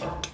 Bye.